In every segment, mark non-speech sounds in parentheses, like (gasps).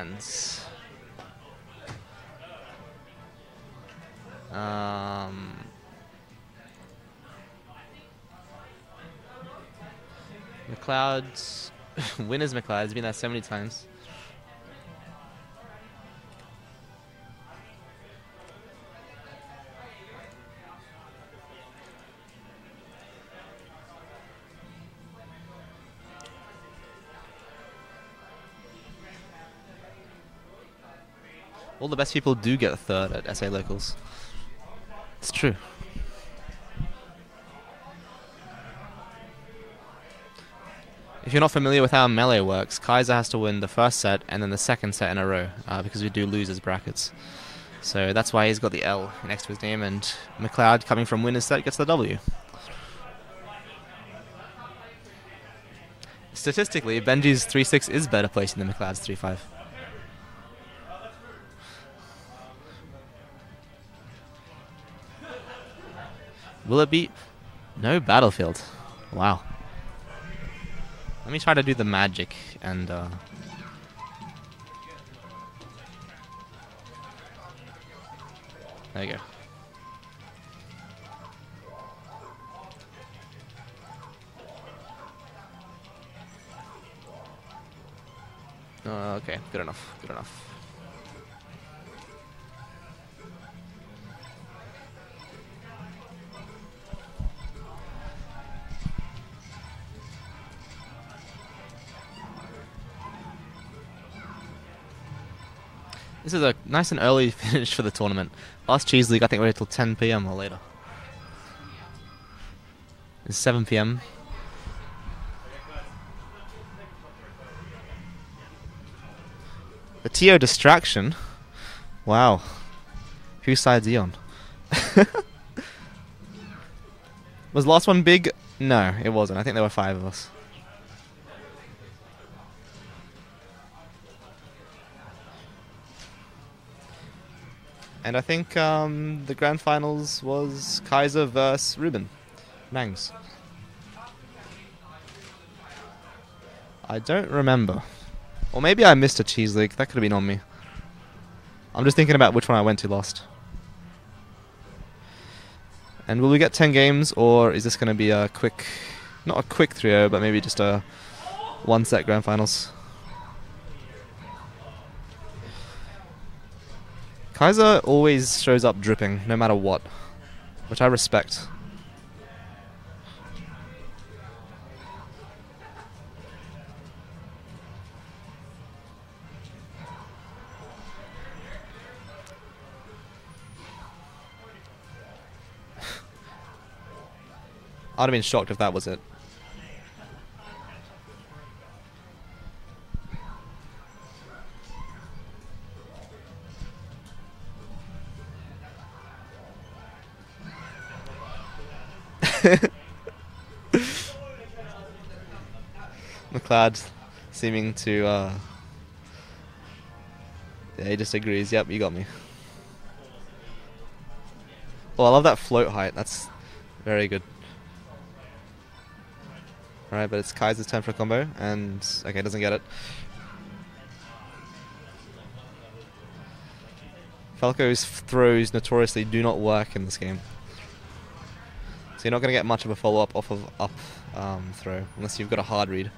ends. Um, McCloud's (laughs) winners McCloud has been there so many times. The best people do get a third at SA locals. It's true. If you're not familiar with how Melee works, Kaiza has to win the first set and then the second set in a row uh, because we do lose losers brackets. So that's why he's got the L next to his name, and McCloud, coming from winner's set, gets the W. Statistically, Benji's 3-6 is better placed than McCloud's 3-5. Will it be? No battlefield. Wow. Let me try to do the magic and uh There you go. Uh, okay, good enough, good enough. This is a nice and early (laughs) finish for the tournament. Last Cheese League, I think, waited till 10 p.m. or later. It's 7 p.m. The TO distraction. Wow. Whose side's he on? (laughs) Was last one big? No, it wasn't. I think there were five of us. And I think um, the grand finals was Kaiza versus Ruben. Mangs. I don't remember. Or maybe I missed a cheese league. That could have been on me. I'm just thinking about which one I went to last. And will we get 10 games, or is this going to be a quick, not a quick 3 but maybe just a one set grand finals? Kaiza always shows up dripping, no matter what, which I respect. (laughs) I'd have been shocked if that was it. (laughs) McCloud seeming to uh Yeah, he disagrees. Yep, you got me. Oh, I love that float height. That's very good. Alright, but it's Kaiza's turn for a combo, and okay, doesn't get it. Falco's throws notoriously do not work in this game. So you're not going to get much of a follow-up off of up um, throw, unless you've got a hard read.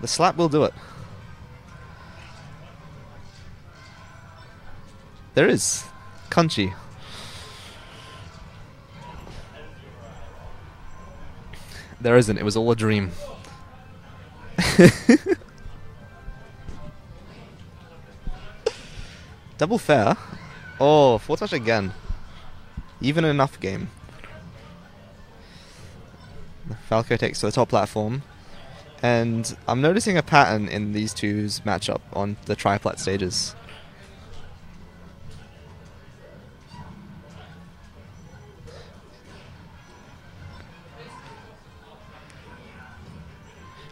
The slap will do it. There is. Kunchi. There isn't. It was all a dream. (laughs) Double fair. Oh, four touch again. Even enough game. Falco takes to the top platform. And I'm noticing a pattern in these two's matchup on the triplat stages.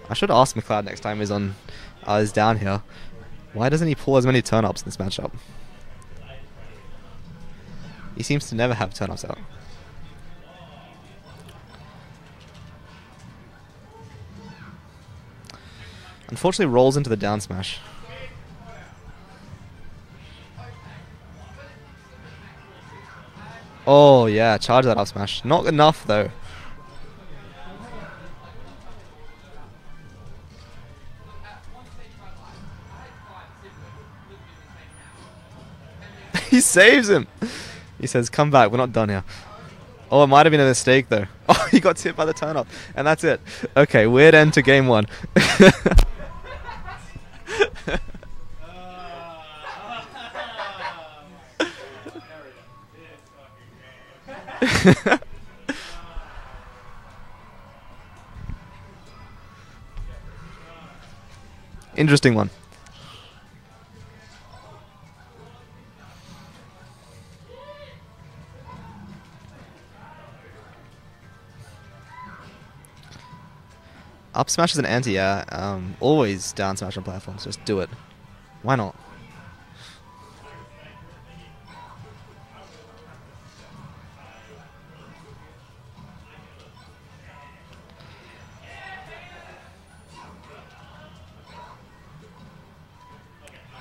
I should ask McCloud next time he's on, uh, he's down here. Why doesn't he pull as many turn-ups in this matchup? He seems to never have turn-ups out. Unfortunately rolls into the down smash. Oh yeah, charge that up smash. Not enough though. He saves him. He says, "Come back. We're not done here." Oh, it might have been a mistake though. (laughs) Oh, he got hit by the turn up, and that's it. Okay, weird end to game one. (laughs) Interesting one. Up smash is an anti, yeah. Um, always down smash on platforms. Just do it. Why not?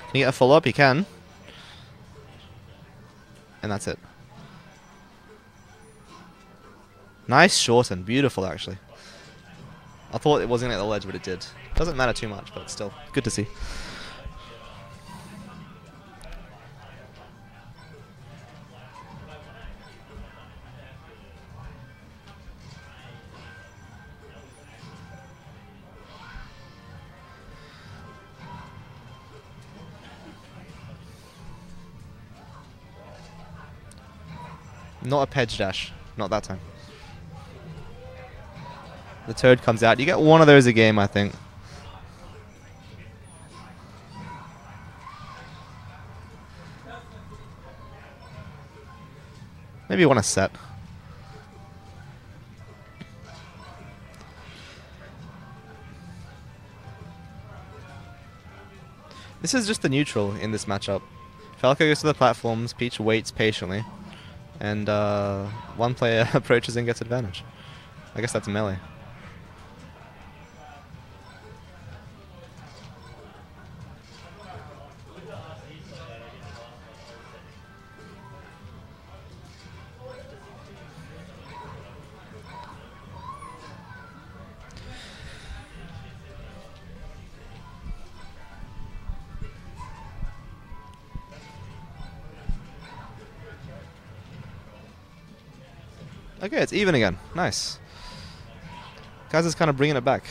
Can you get a follow up? You can. And that's it. Nice short and Beautiful, actually. I thought it wasn't at the ledge, but it did. Doesn't matter too much, but still, good to see. Not a pedge dash. Not that time. The toad comes out. You get one of those a game, I think. Maybe one a set. This is just the neutral in this matchup. Falco goes to the platforms, Peach waits patiently and uh, one player (laughs) approaches and gets advantage. I guess that's melee. Okay, it's even again. Nice. Guys is kind of bringing it back.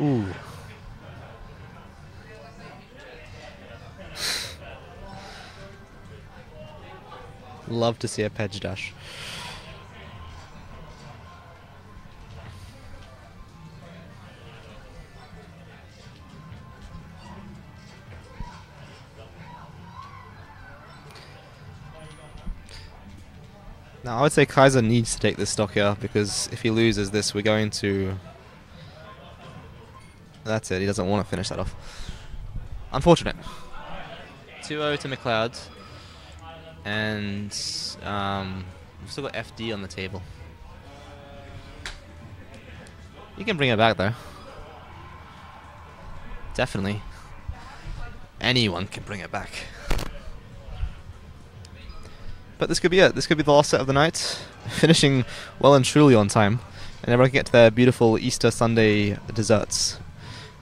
Ooh. Love to see a Pedge Dash. Now I would say Kaiza needs to take this stock here because if he loses this we're going to... That's it, he doesn't want to finish that off. Unfortunate. 2-0 to McCloud. And um, we've still got FD on the table. You can bring it back though. Definitely. Anyone can bring it back. But this could be it. This could be the last set of the night. (laughs) Finishing well and truly on time. And everyone can get to their beautiful Easter Sunday desserts.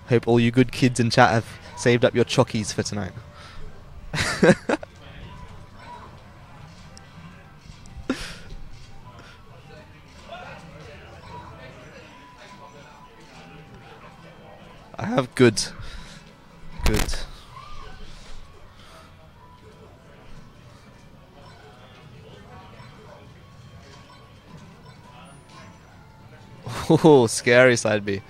Hope all you good kids in chat have saved up your chockies for tonight. (laughs) have good. Good. Oh, scary side B.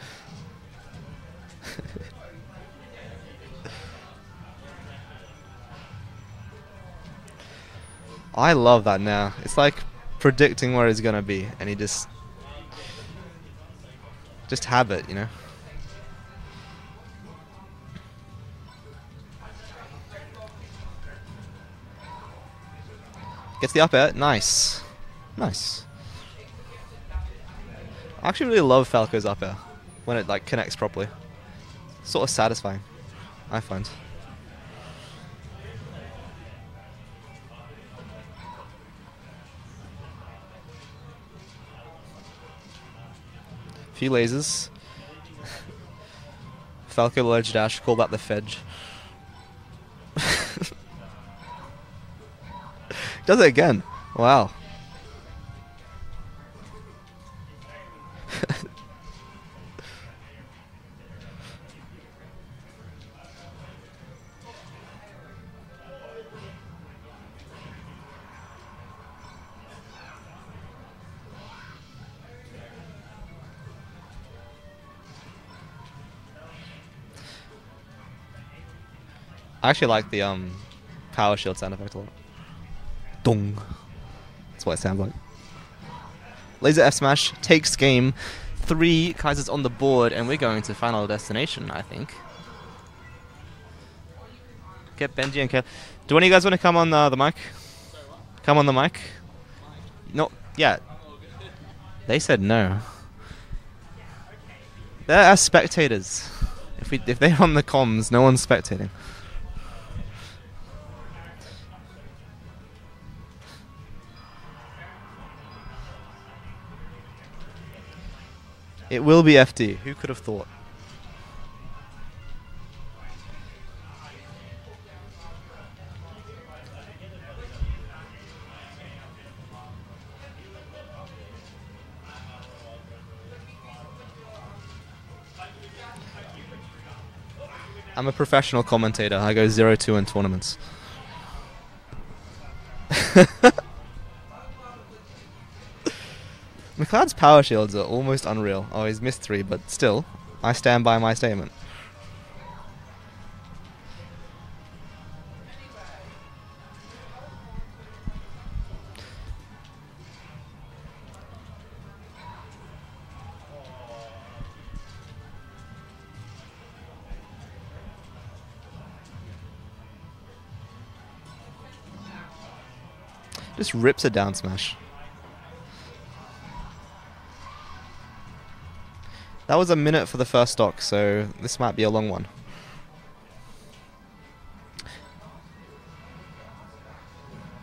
I love that now. It's like predicting where he's gonna be, and he just just have it, you know. Gets the up air. Nice. Nice. I actually really love Falco's up air when it like connects properly. Sort of satisfying, I find. Few lasers. (laughs) Falco ledge dash, call that the fedge. Does it again. Wow. (laughs) I actually like the um power shield sound effect a lot. Dong. That's what it sounds like. Laser F smash takes game. Three Kaizas on the board, and we're going to final destination, I think. Get Benji and Kev. Do any of you guys want to come on uh, the mic? Come on the mic. No, yeah. They said no. They're as spectators. If we if they're on the comms, no one's spectating. It will be FD. Who could have thought? I'm a professional commentator. I go 0-2 in tournaments. (laughs) McCloud's power shields are almost unreal. Oh, he's missed three, but still, I stand by my statement. Just rips a down smash. That was a minute for the first stock, so this might be a long one.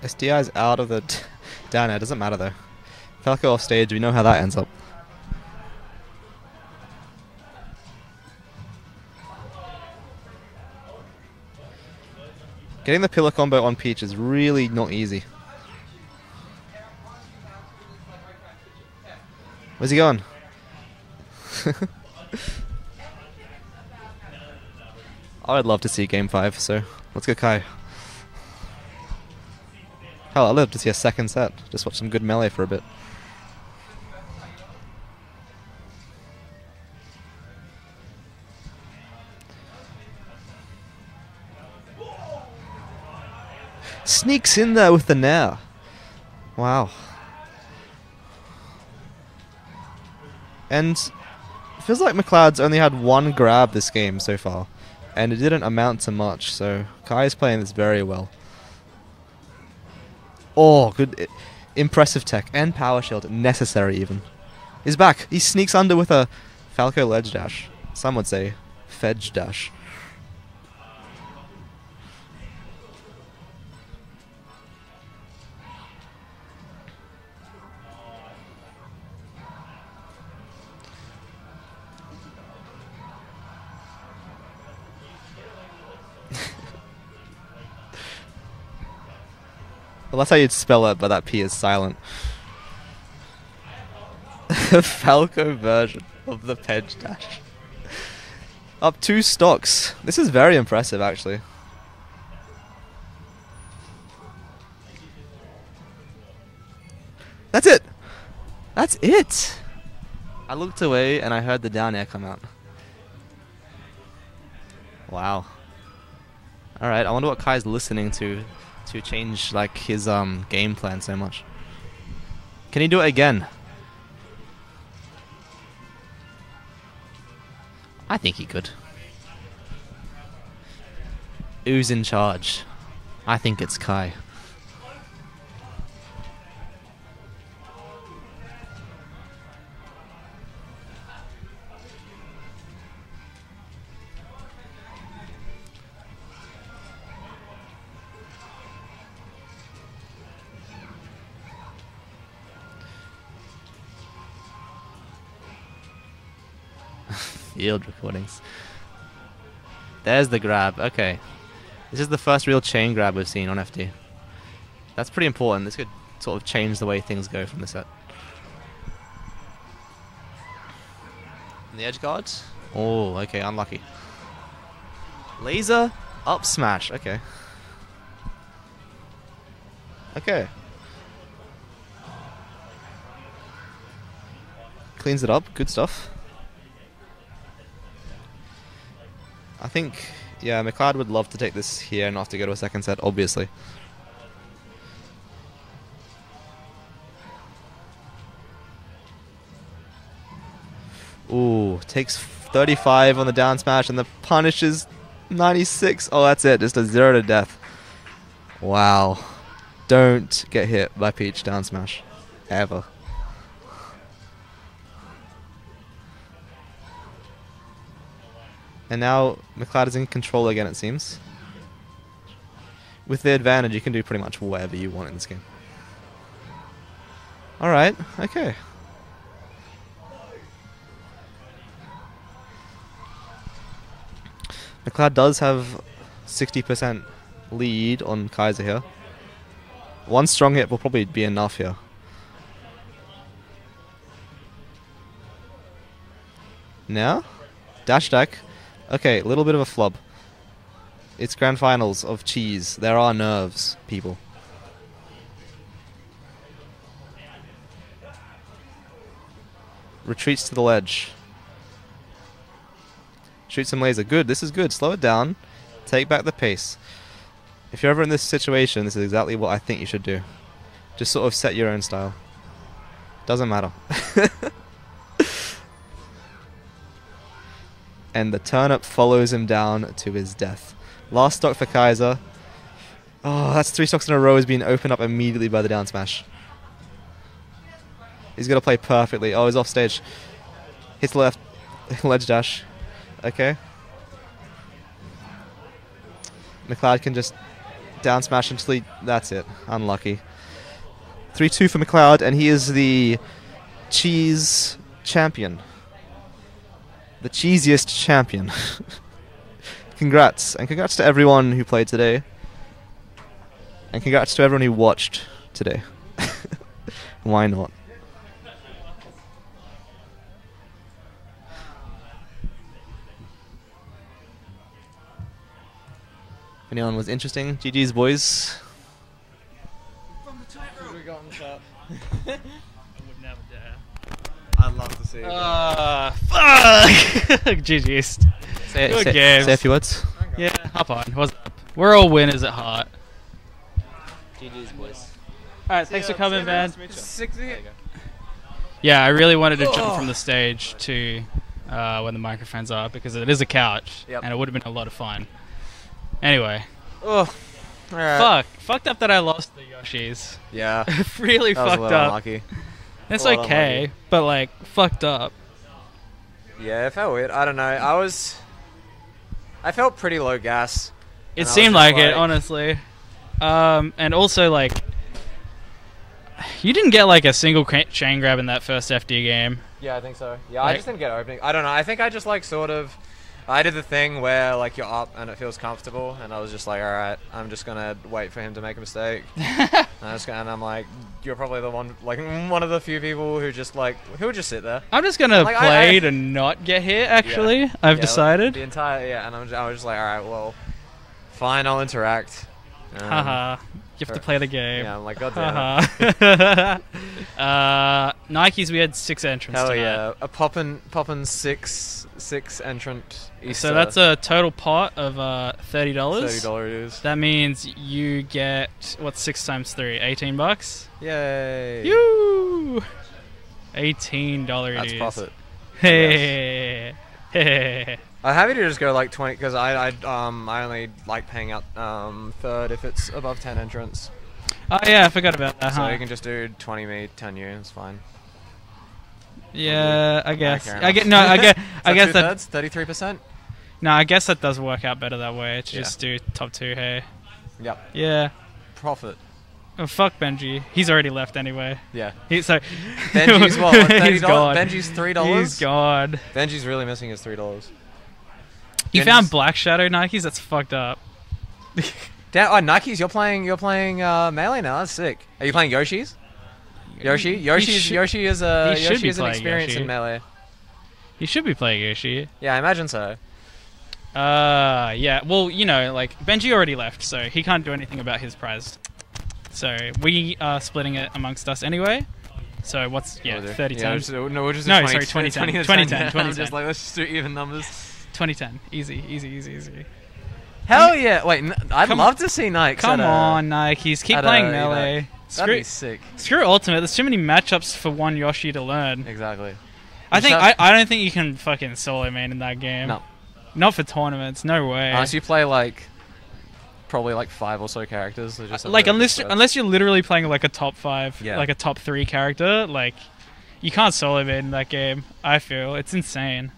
SDI's out of the (laughs) down air, doesn't matter though. Falco off stage, we know how that ends up. Getting the pillar combo on Peach is really not easy. Where's he going? (laughs) I'd love to see game five, so let's go Kai. Hell, I'd love to see a second set. Just watch some good melee for a bit. Sneaks in there with the nair. Wow. And feels like McCloud's only had one grab this game so far, and it didn't amount to much. So Kai is playing this very well. Oh, good, impressive tech and power shield, necessary even. He's back. He sneaks under with a Falco ledge dash. Some would say fedge dash. Well, that's how you'd spell it, but that P is silent. (laughs) Falco version of the Pedge Dash. Up two stocks. This is very impressive, actually. That's it. That's it. I looked away and I heard the down air come out. Wow. Alright, I wonder what Kai's listening to to change like his um game plan so much. Can he do it again? I think he could. Who's in charge? I think it's Kai. Yield recordings. There's the grab. Okay. This is the first real chain grab we've seen on FD. That's pretty important. This could sort of change the way things go from the set. And the edge guard? Oh, okay, unlucky. Laser up smash. Okay. Okay. Cleans it up. Good stuff. Think, yeah, McCloud would love to take this here and have to go to a second set, obviously. Ooh, takes 35 on the down smash and the punish is 96. Oh, that's it. Just a zero to death. Wow. Don't get hit by Peach down smash. Ever. And now McCloud is in control again, it seems. With the advantage, you can do pretty much whatever you want in this game. Alright, okay. McCloud does have 60% lead on Kaiza here. One strong hit will probably be enough here. Now, dash deck. Okay, a little bit of a flub. It's grand finals of cheese. There are nerves, people. Retreats to the ledge. Shoot some laser. Good, this is good. Slow it down. Take back the pace. If you're ever in this situation, this is exactly what I think you should do. Just sort of set your own style. Doesn't matter. (laughs) and the turnip follows him down to his death. Last stock for Kaiza. Oh, that's three stocks in a row is being opened up immediately by the down smash. He's gonna play perfectly. Oh, he's off stage. Hits left, (laughs) ledge dash. Okay. McCloud can just down smash until he. That's it. Unlucky. 3 2 for McCloud, and he is the cheese champion. The cheesiest champion. (laughs) congrats. And congrats to everyone who played today. And congrats to everyone who watched today. (laughs) Why not? If anyone was interesting, GG's boys. (laughs) I would never dare. I'd love to (laughs) see it. Uh, fuck! GG's. Say, Good say, games. say a few words. Yeah, hop on. What's up? We're all winners at heart. GG's boys. Alright, thanks for coming, man. Sixty. Yeah, I really wanted to jump from the stage to uh, when the microphones are because it is a couch Yep. and it would have been a lot of fun. Anyway, Oh, alright. fuck. Fucked up that I lost the Yoshis. Yeah. (laughs) really That was a fucked little up. unlucky. It's okay, but like, fucked up. Yeah, it felt weird. I don't know. I was. I felt pretty low gas. It And I was seemed just like, it, honestly. Um, and also like, you didn't get like a single chain grab in that first FD game. Yeah, I think so. Yeah, I just didn't get opening. I don't know. I think I just like sort of. I did the thing where like you're up and it feels comfortable, and I was just like, all right, I'm just gonna wait for him to make a mistake. (laughs) and, I I'm like, you're probably the one, like one of the few people who just like who would just sit there. I'm just gonna Like, play I- to not get hit. Actually, I've Yeah, decided. the entire yeah, and I'm just, I was just like, all right, well, fine, I'll interact. Um, Haha. You have to play the game. Yeah, I'm like, god damn (laughs) uh, Nikes. We had six entrants Hell tonight. yeah, a poppin' poppin' six six entrant Easter. So that's a total pot of uh, thirty dollars. thirty dollar dues. That means you get what's six times three? Eighteen bucks. Yay! You. Eighteen dollar That's profit. (laughs) Hey. Hey. (laughs) I'm happy to just go like 20 because I, I um I only like paying out um third if it's above 10 entrants. Oh yeah, I forgot about that. So huh? you can just do 20 me, 10 you. It's fine. Yeah, I guess. I get no. I (laughs) get. I guess that. thirds, 33 percent. No, I guess that does work out better that way. To Yeah. just do top two. Hey. Yep. Yeah. Profit. Oh, fuck Benji. He's already left anyway. Yeah. He, so (laughs) Benji's what? what $30? (laughs) he's gone. Benji's three dollars. He's gone. Benji's really missing his three dollars. You Benji's- found Black Shadow Nikes? That's fucked up. Damn, oh, Nikes, you're playing you're playing uh, melee now. That's sick. Are you playing Yoshi's? Yoshi, He should- Yoshi is a he Yoshi is an experience Yoshi. in melee. You should be playing Yoshi. Yeah, I imagine so. Uh, yeah. Well, you know, like Benji already left, so he can't do anything about his prize. So we are splitting it amongst us anyway. So what's yeah, We'll 30 Yeah, 10. we'll no, we'll just No, 20, sorry, 2010, 20, 2010, (laughs) I'm 2010. just like let's just do even numbers. 2010. Easy, easy, easy, easy. Hell yeah! Wait, I'd Come- love to see Nikes. Come at a- on, Nikes. Keep playing a, you know, melee. That'd Screw, be sick. screw Ultimate. There's too many matchups for one Yoshi to learn. Exactly. I think I, I don't think you can fucking solo main in that game. No. Not for tournaments. No way. Unless you play like probably like five or so characters. just like unless sets. unless you're literally playing like a top five, Yeah. like a top three character, like you can't solo main in that game. I feel it's insane.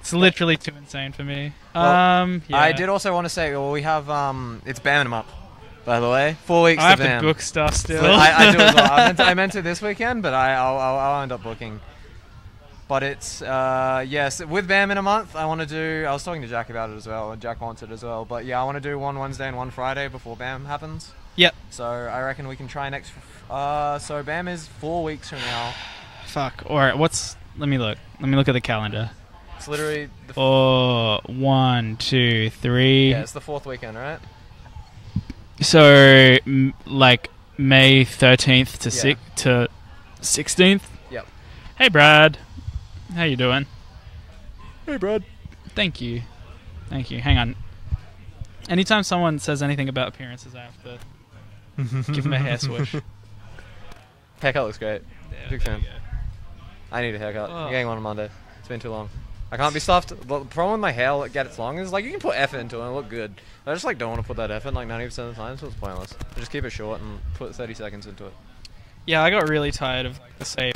It's literally too insane for me. Well, um, yeah. I did also want to say, well, we have um, it's bamming them up. By the way, four weeks I have to to book stuff still. So I, I do as well. I meant, to, (laughs) I meant to this weekend, but I, I'll, I'll, I'll end up booking. But it's uh, yes, with BAM in a month, I want to do. I was talking to Jack about it as well, and Jack wants it as well. But yeah, I want to do one Wednesday and one Friday before BAM happens. Yep. So I reckon we can try next. Uh, so BAM is four weeks from now. Fuck. All right. What's? Let me look. Let me look at the calendar. It's literally the Oh, one, two, three. yeah, it's the fourth weekend, right? So, m- like May thirteenth to Yeah. six to sixteenth. Yep. Hey, Brad. How you doing? Hey, Brad. Thank you. Thank you. Hang on. Anytime someone says anything about appearances, I have to give them a hair swoosh. (laughs) Haircut looks great. Yeah, Big fan. I need a haircut. Oh. I'm getting one on Monday. It's been too long. I can't be stuffed. Well, the problem with my hair that gets long is like you can put effort into it and look good. I just like don't want to put that effort like 90% of the time, so it's pointless. I just keep it short and put 30 seconds into it. Yeah, I got really tired of the same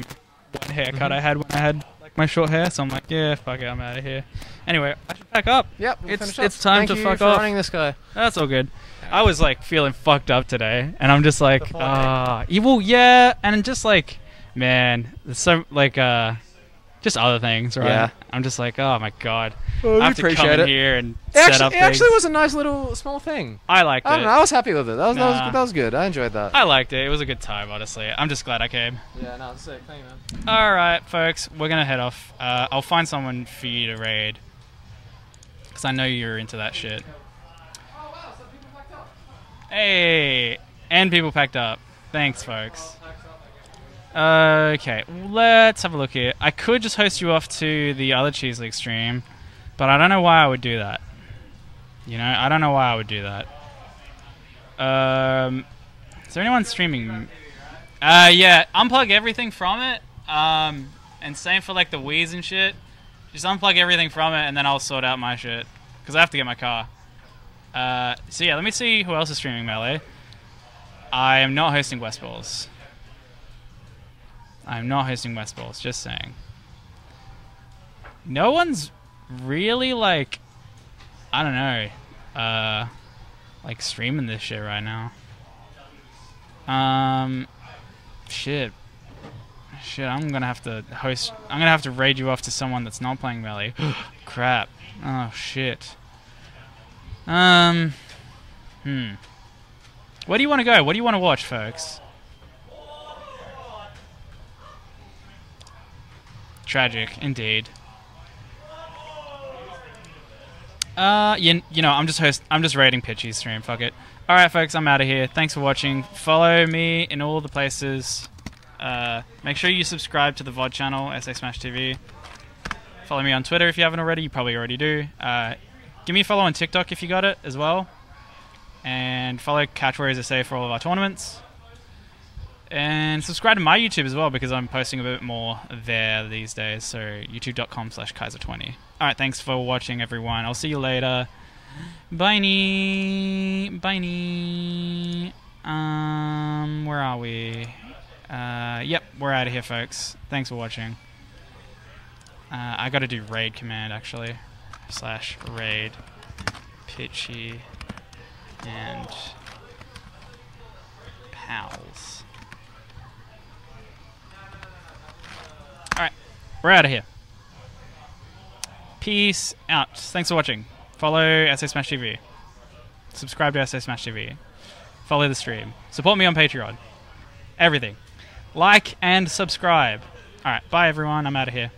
one haircut Mhm. I had when I had like my short hair, so I'm like, yeah, fuck it, I'm out of here. Anyway, I should pack up. Yep, It's- it's time Thank to you fuck for off. running this guy. That's all good. I was like feeling fucked up today, and I'm just like, ah, uh, well, yeah, and just like, man, there's so like, uh, just other things, right? Yeah. I'm just like, oh my god, Well, I have to come in it. here and It set actually, up it actually was a nice little small thing. I liked I don't it. know. I was happy with it. That was, that, was, that was good. I enjoyed that. I liked it. It was a good time, honestly. I'm just glad I came. yeah, no, it's sick. Thank you, man. All right, folks, we're gonna head off. Uh, I'll find someone for you to raid, cause I know you're into that shit. Hey, and people packed up. Thanks, folks. Okay, let's have a look here. I could just host you off to the other Cheese League stream, but I don't know why I would do that. You know, I don't know why I would do that. Um, is there anyone streaming? Uh, yeah, unplug everything from it. Um, and same for like the Wii's and shit. Just unplug everything from it, and then I'll sort out my shit. Cause I have to get my car. Uh, so yeah, let me see who else is streaming Melee. I am not hosting West Balls. I'm not hosting West Balls. Just saying. No one's really like, I don't know, uh, like streaming this shit right now. Um, shit. Shit, I'm gonna have to host. I'm gonna have to raid you off to someone that's not playing Melee. (gasps) Crap. Oh shit. Um. Hmm. Where do you want to go? What do you want to watch, folks? Tragic, indeed. Uh, you, you know, I'm just host. I'm just rating Pitchy's stream. Fuck it. All right, folks, I'm out of here. Thanks for watching. Follow me in all the places. Uh, make sure you subscribe to the VOD channel, SA Smash TV. Follow me on Twitter if you haven't already. You probably already do. Uh, give me a follow on TikTok if you got it as well. And follow CouchWarriors SA for all of our tournaments. And subscribe to my YouTube as well because I'm posting a bit more there these days. So youtube.com slash Kaiser20. Alright, thanks for watching everyone. I'll see you later. Bye nee. Bye nee. Um, where are we? Uh, yep, we're out of here, folks. Thanks for watching. Uh, I gotta do raid command actually. Slash raid pitchy and pals. Alright, we're out of here. Peace out. Thanks for watching. Follow SA Smash TV. Subscribe to SA Smash TV. Follow the stream. Support me on Patreon. Everything. Like and subscribe. Alright, bye everyone. I'm out of here.